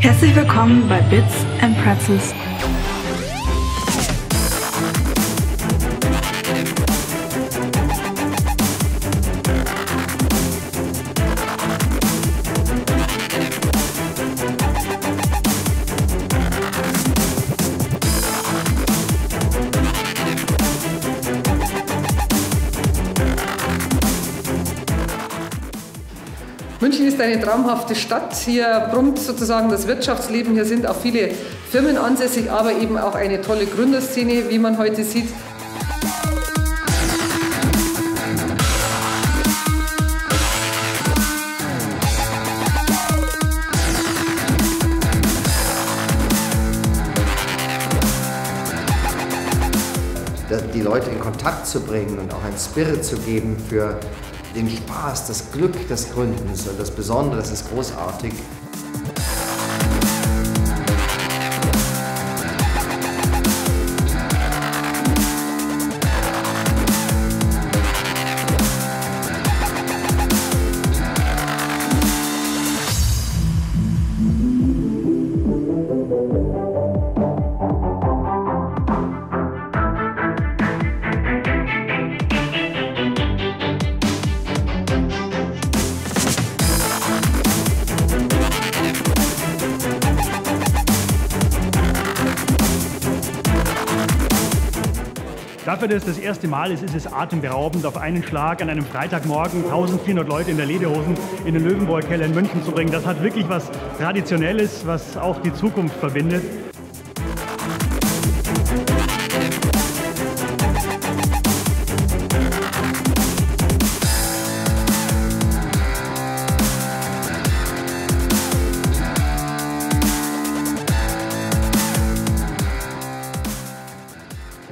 Herzlich willkommen bei Bits and Pretzels. München ist eine traumhafte Stadt. Hier brummt sozusagen das Wirtschaftsleben. Hier sind auch viele Firmen ansässig, aber eben auch eine tolle Gründerszene, wie man heute sieht. die Leute in Kontakt zu bringen und auch ein Spirit zu geben für den Spaß, das Glück des Gründens und das Besondere, das ist großartig. Dafür, dass das erste Mal ist, ist es atemberaubend, auf einen Schlag an einem Freitagmorgen 1400 Leute in der Lederhosen in den Löwenburg Keller in München zu bringen. Das hat wirklich was Traditionelles, was auch die Zukunft verbindet.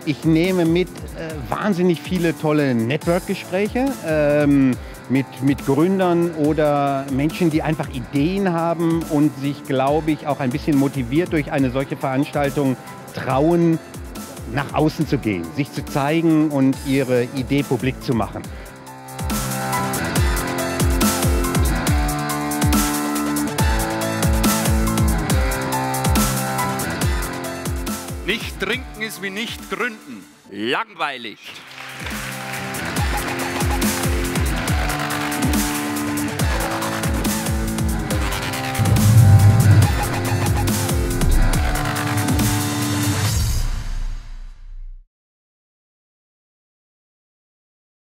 Ich nehme mit äh, wahnsinnig viele tolle Network-Gespräche ähm, mit, mit Gründern oder Menschen, die einfach Ideen haben und sich, glaube ich, auch ein bisschen motiviert durch eine solche Veranstaltung trauen, nach außen zu gehen, sich zu zeigen und ihre Idee publik zu machen. Nicht trinken ist wie nicht gründen. Langweilig.